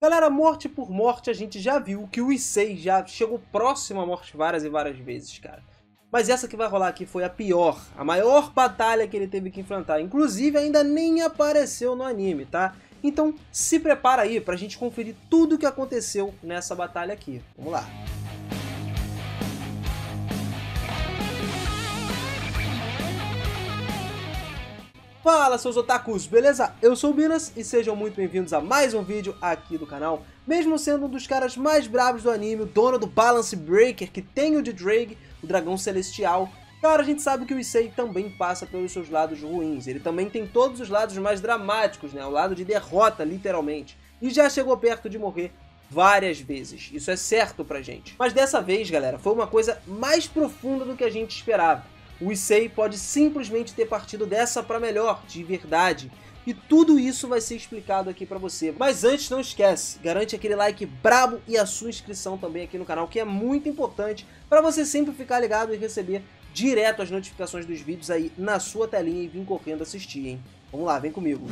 Galera, morte por morte, a gente já viu que o Issei já chegou próximo à morte várias e várias vezes, cara. Mas essa que vai rolar aqui foi a pior, a maior batalha que ele teve que enfrentar. Inclusive, ainda nem apareceu no anime, tá? Então, se prepara aí pra gente conferir tudo o que aconteceu nessa batalha aqui. Vamos lá. Fala seus otakus, beleza? Eu sou o Minas e sejam muito bem-vindos a mais um vídeo aqui do canal. Mesmo sendo um dos caras mais bravos do anime, o dono do Balance Breaker, que tem o de Drake, o dragão celestial, Cara, a gente sabe que o Issei também passa pelos seus lados ruins. Ele também tem todos os lados mais dramáticos, né? O lado de derrota, literalmente. E já chegou perto de morrer várias vezes. Isso é certo pra gente. Mas dessa vez, galera, foi uma coisa mais profunda do que a gente esperava. O Issei pode simplesmente ter partido dessa pra melhor, de verdade. E tudo isso vai ser explicado aqui pra você. Mas antes, não esquece, garante aquele like brabo e a sua inscrição também aqui no canal, que é muito importante para você sempre ficar ligado e receber direto as notificações dos vídeos aí na sua telinha e vir correndo assistir, hein? Vamos lá, vem comigo.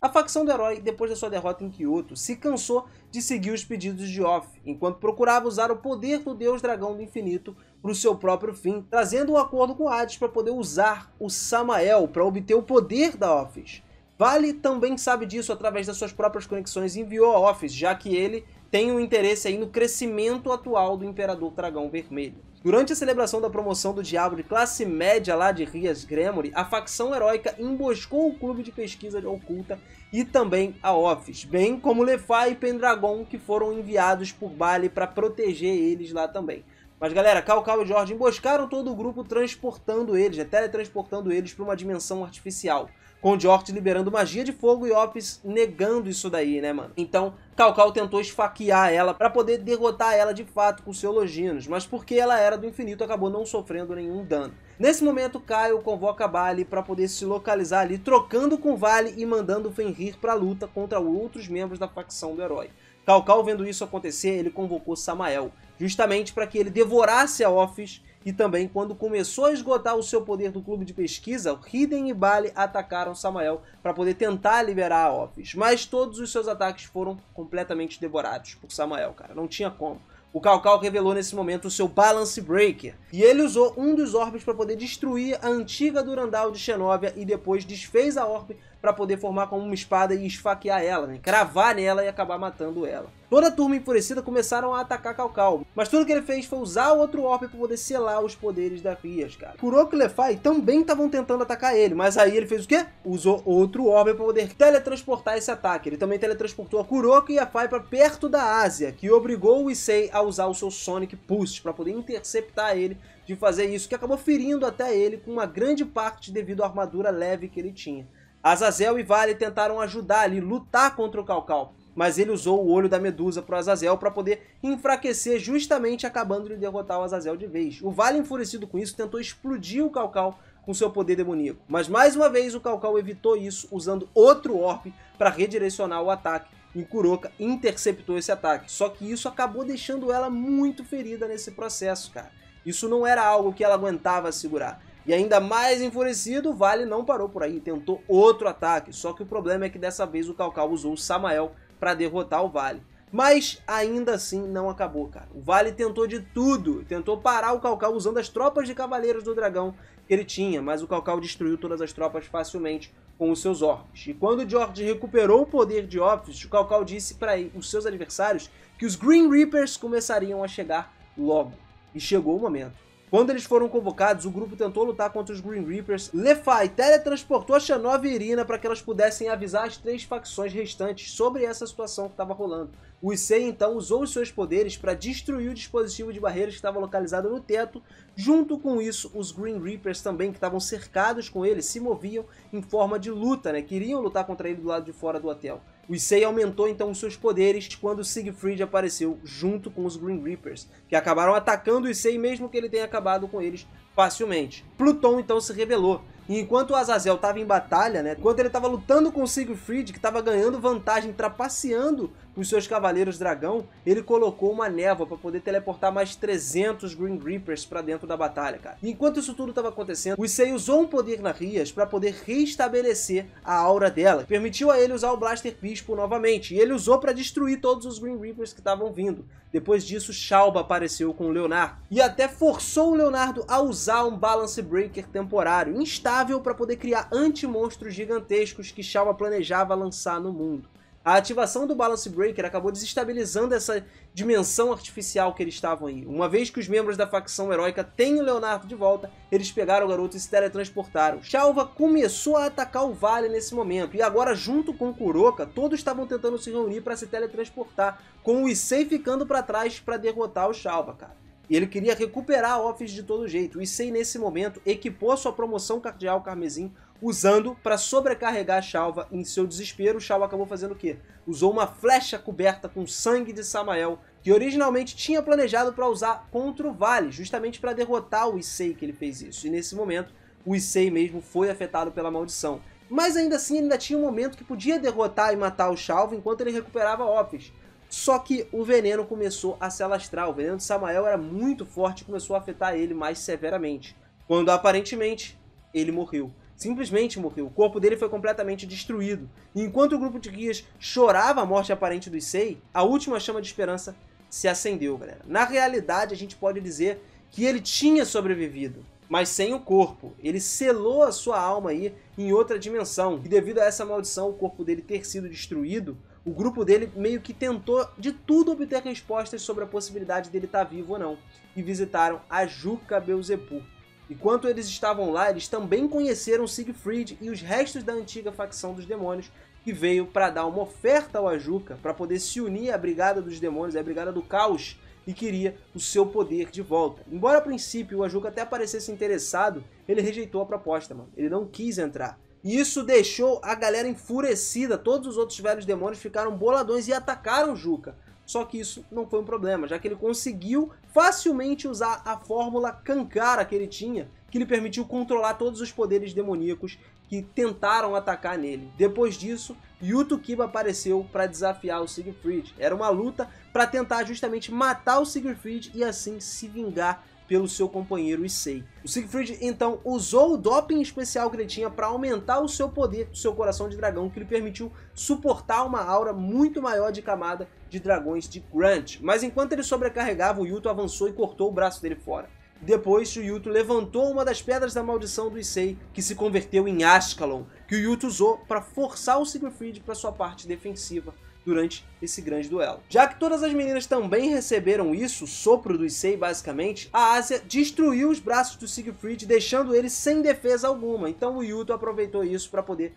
A facção do herói, depois da sua derrota em Kyoto, se cansou de seguir os pedidos de Off, enquanto procurava usar o poder do Deus Dragão do Infinito para o seu próprio fim, trazendo um acordo com Hades para poder usar o Samael para obter o poder da Office. Vale também sabe disso através das suas próprias conexões e enviou a Office, já que ele tem um interesse aí no crescimento atual do Imperador Dragão Vermelho. Durante a celebração da promoção do Diabo de classe média lá de Rias Gremory, a facção heróica emboscou o clube de pesquisa oculta e também a Office, bem como Lefy e Pendragon que foram enviados por Bali para proteger eles lá também. Mas galera, Cal Cal e George emboscaram todo o grupo transportando eles, né, teletransportando eles para uma dimensão artificial com Jort liberando magia de fogo e Ops negando isso daí, né, mano? Então, Calcal tentou esfaquear ela para poder derrotar ela de fato com seus Loginos, mas porque ela era do infinito acabou não sofrendo nenhum dano. Nesse momento, Caio convoca Bali para poder se localizar ali, trocando com Vale e mandando Fenrir para luta contra outros membros da facção do herói. Calcal vendo isso acontecer, ele convocou Samael, justamente para que ele devorasse a Office e também quando começou a esgotar o seu poder do clube de pesquisa, Hiden e Bali atacaram Samael para poder tentar liberar a Office, mas todos os seus ataques foram completamente devorados por Samael, cara, não tinha como. O Calcal revelou nesse momento o seu Balance Breaker, e ele usou um dos orbes para poder destruir a antiga Durandal de Xenóvia e depois desfez a orbe para poder formar como uma espada e esfaquear ela, né? cravar nela e acabar matando ela. Toda a turma enfurecida começaram a atacar Calcal, mas tudo que ele fez foi usar o outro orbe para poder selar os poderes da Rias, cara. Kuroko e Lefai também estavam tentando atacar ele, mas aí ele fez o quê? Usou outro orbe para poder teletransportar esse ataque. Ele também teletransportou a Kuroko e a Fai para perto da Ásia, que obrigou o Issei a usar o seu Sonic Pulse para poder interceptar ele de fazer isso, que acabou ferindo até ele com uma grande parte devido à armadura leve que ele tinha. Azazel e Vale tentaram ajudar ali, lutar contra o Calcal, mas ele usou o olho da Medusa pro Azazel para poder enfraquecer, justamente acabando de derrotar o Azazel de vez. O Vale, enfurecido com isso, tentou explodir o Calcal com seu poder demoníaco, mas mais uma vez o Calcal evitou isso usando outro Orb para redirecionar o ataque e Kuroka interceptou esse ataque. Só que isso acabou deixando ela muito ferida nesse processo, cara. Isso não era algo que ela aguentava segurar. E ainda mais enfurecido, Vale não parou por aí, tentou outro ataque. Só que o problema é que dessa vez o Calcal usou o Samael para derrotar o Vale. Mas ainda assim não acabou, cara. O Vale tentou de tudo, tentou parar o Calcal usando as tropas de Cavaleiros do Dragão que ele tinha, mas o Calcal destruiu todas as tropas facilmente com os seus orbes. E quando George recuperou o poder de Office, o Calcal disse para os seus adversários que os Green Reapers começariam a chegar logo. E chegou o momento. Quando eles foram convocados, o grupo tentou lutar contra os Green Reapers. Lefai teletransportou a Xanova e Irina para que elas pudessem avisar as três facções restantes sobre essa situação que estava rolando. O Issei então usou os seus poderes para destruir o dispositivo de barreiras que estava localizado no teto. Junto com isso, os Green Reapers também, que estavam cercados com ele, se moviam em forma de luta, né? Queriam lutar contra ele do lado de fora do hotel. O Issei aumentou então os seus poderes quando Siegfried apareceu junto com os Green Reapers, que acabaram atacando o Issei mesmo que ele tenha acabado com eles facilmente. Pluton então se rebelou e enquanto o Azazel estava em batalha, né, enquanto ele estava lutando com Siegfried, que estava ganhando vantagem, trapaceando os seus cavaleiros dragão, ele colocou uma névoa para poder teleportar mais 300 Green Reapers para dentro da batalha, cara. Enquanto isso tudo estava acontecendo, o Issei usou um poder na Rias para poder restabelecer a aura dela, permitiu a ele usar o Blaster Bispo novamente, e ele usou para destruir todos os Green Reapers que estavam vindo. Depois disso, Shalba apareceu com o Leonardo e até forçou o Leonardo a usar um Balance Breaker temporário, instável para poder criar anti-monstros gigantescos que Shalba planejava lançar no mundo. A ativação do Balance Breaker acabou desestabilizando essa dimensão artificial que eles estavam aí. Uma vez que os membros da facção heróica têm o Leonardo de volta, eles pegaram o garoto e se teletransportaram. Shalva começou a atacar o vale nesse momento, e agora junto com Kuroka, todos estavam tentando se reunir para se teletransportar, com o Issei ficando para trás para derrotar o Shalva, cara. E ele queria recuperar a Office de todo jeito. O Issei, nesse momento, equipou sua promoção cardial carmesim usando para sobrecarregar a Shalva em seu desespero. Shalva acabou fazendo o quê? Usou uma flecha coberta com sangue de Samael, que originalmente tinha planejado para usar contra o Vale, justamente para derrotar o Issei que ele fez isso. E nesse momento, o Issei mesmo foi afetado pela maldição. Mas ainda assim, ele ainda tinha um momento que podia derrotar e matar o Shalva enquanto ele recuperava Office. Só que o veneno começou a se alastrar, o veneno de Samael era muito forte e começou a afetar ele mais severamente. Quando aparentemente ele morreu simplesmente morreu. O corpo dele foi completamente destruído. E enquanto o grupo de guias chorava a morte aparente do Issei, a última chama de esperança se acendeu, galera. Na realidade, a gente pode dizer que ele tinha sobrevivido, mas sem o corpo. Ele selou a sua alma aí em outra dimensão. E devido a essa maldição, o corpo dele ter sido destruído, o grupo dele meio que tentou de tudo obter respostas sobre a possibilidade dele estar vivo ou não. E visitaram a Juca Beelzebub, Enquanto eles estavam lá, eles também conheceram Siegfried e os restos da antiga facção dos demônios, que veio para dar uma oferta ao Ajuka para poder se unir à Brigada dos Demônios, à Brigada do Caos, e queria o seu poder de volta. Embora a princípio o Ajuka até parecesse interessado, ele rejeitou a proposta, mano. Ele não quis entrar. E isso deixou a galera enfurecida, todos os outros velhos demônios ficaram boladões e atacaram Juca. Só que isso não foi um problema, já que ele conseguiu facilmente usar a fórmula Kankara que ele tinha, que lhe permitiu controlar todos os poderes demoníacos que tentaram atacar nele. Depois disso, Yuto Kiba apareceu para desafiar o Siegfried. Era uma luta para tentar justamente matar o Siegfried e assim se vingar pelo seu companheiro Issei. O Siegfried então usou o doping especial que ele tinha para aumentar o seu poder do seu coração de dragão, que lhe permitiu suportar uma aura muito maior de camada de dragões de Grant. Mas enquanto ele sobrecarregava, o Yuto avançou e cortou o braço dele fora. Depois, o Yuto levantou uma das pedras da maldição do Issei, que se converteu em Ashkelon, que o Yuto usou para forçar o Siegfried para sua parte defensiva durante esse grande duelo. Já que todas as meninas também receberam isso, sopro do Issei basicamente, a Ásia destruiu os braços do Siegfried, deixando ele sem defesa alguma. Então o Yuto aproveitou isso para poder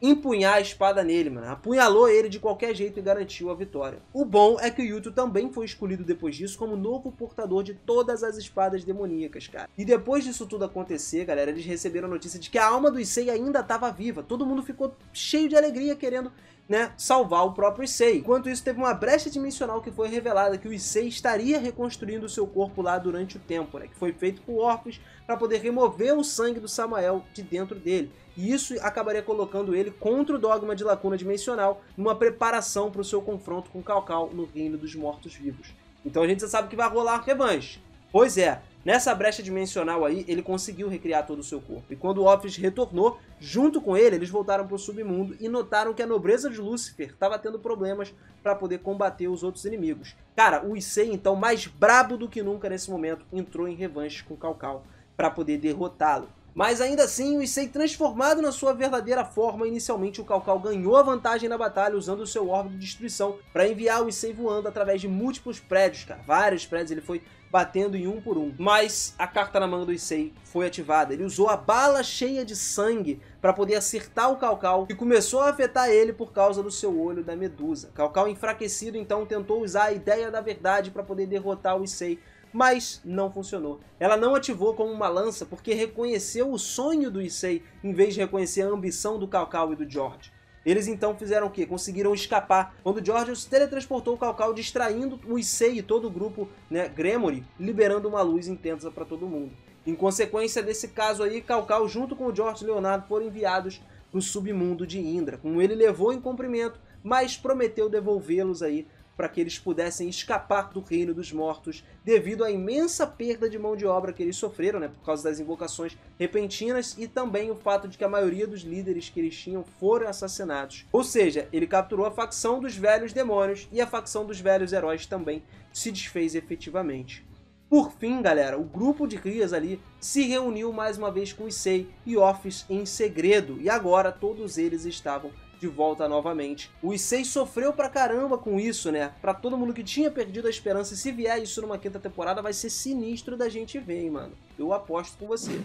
empunhar a espada nele, mano. Apunhalou ele de qualquer jeito e garantiu a vitória. O bom é que o Yuto também foi escolhido depois disso como novo portador de todas as espadas demoníacas, cara. E depois disso tudo acontecer, galera, eles receberam a notícia de que a alma do Issei ainda estava viva. Todo mundo ficou cheio de alegria querendo né, salvar o próprio Issei. Enquanto isso, teve uma brecha dimensional que foi revelada que o Issei estaria reconstruindo seu corpo lá durante o tempo, né, que foi feito por Orcus para poder remover o sangue do Samael de dentro dele. E isso acabaria colocando ele contra o dogma de lacuna dimensional, numa preparação para o seu confronto com Calcal no reino dos mortos-vivos. Então a gente já sabe que vai rolar revanche. Pois é, Nessa brecha dimensional aí, ele conseguiu recriar todo o seu corpo. E quando o Office retornou, junto com ele, eles voltaram para o submundo e notaram que a nobreza de Lúcifer estava tendo problemas para poder combater os outros inimigos. Cara, o Issei, então, mais brabo do que nunca nesse momento, entrou em revanche com Calcal para poder derrotá-lo. Mas ainda assim, o Issei transformado na sua verdadeira forma, inicialmente o Calcal ganhou a vantagem na batalha usando o seu orbe de destruição para enviar o Issei voando através de múltiplos prédios, cara. Vários prédios, ele foi batendo em um por um. Mas a carta na manga do Issei foi ativada. Ele usou a bala cheia de sangue para poder acertar o Calcal e começou a afetar ele por causa do seu olho da Medusa. Calcal enfraquecido então tentou usar a ideia da verdade para poder derrotar o Issei mas não funcionou. Ela não ativou como uma lança porque reconheceu o sonho do Issei em vez de reconhecer a ambição do Calcal e do George. Eles então fizeram o quê? Conseguiram escapar. Quando George se teletransportou o Calcal, distraindo o Issei e todo o grupo né, Gremory, liberando uma luz intensa para todo mundo. Em consequência desse caso aí, Calcal junto com o George Leonardo foram enviados para o submundo de Indra, como ele levou em cumprimento, mas prometeu devolvê-los aí para que eles pudessem escapar do reino dos mortos devido à imensa perda de mão de obra que eles sofreram, né, por causa das invocações repentinas e também o fato de que a maioria dos líderes que eles tinham foram assassinados. Ou seja, ele capturou a facção dos velhos demônios e a facção dos velhos heróis também se desfez efetivamente. Por fim, galera, o grupo de crias ali se reuniu mais uma vez com Issei e Office em segredo, e agora todos eles estavam de volta novamente. O Issei sofreu pra caramba com isso, né? Pra todo mundo que tinha perdido a esperança, e se vier isso numa quinta temporada, vai ser sinistro da gente ver, hein, mano? Eu aposto com você.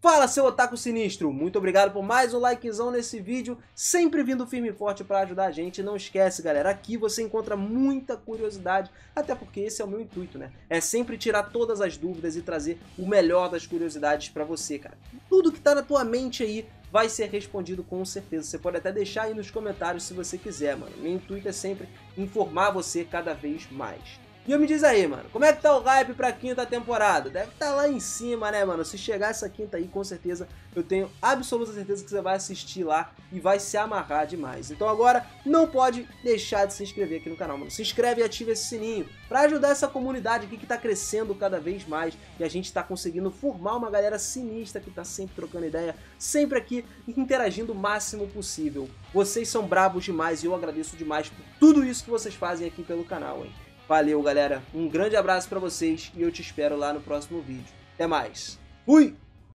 Fala, seu otaku sinistro! Muito obrigado por mais um likezão nesse vídeo, sempre vindo firme e forte para ajudar a gente. Não esquece, galera, aqui você encontra muita curiosidade, até porque esse é o meu intuito, né? É sempre tirar todas as dúvidas e trazer o melhor das curiosidades para você, cara. Tudo que tá na tua mente aí vai ser respondido com certeza. Você pode até deixar aí nos comentários se você quiser, mano. Meu intuito é sempre informar você cada vez mais. E me diz aí, mano, como é que tá o hype pra quinta temporada? Deve estar tá lá em cima, né, mano? Se chegar essa quinta aí, com certeza, eu tenho absoluta certeza que você vai assistir lá e vai se amarrar demais. Então agora, não pode deixar de se inscrever aqui no canal, mano. Se inscreve e ativa esse sininho pra ajudar essa comunidade aqui que tá crescendo cada vez mais e a gente tá conseguindo formar uma galera sinistra que tá sempre trocando ideia, sempre aqui interagindo o máximo possível. Vocês são brabos demais e eu agradeço demais por tudo isso que vocês fazem aqui pelo canal, hein? Valeu, galera. Um grande abraço para vocês e eu te espero lá no próximo vídeo. Até mais. Fui!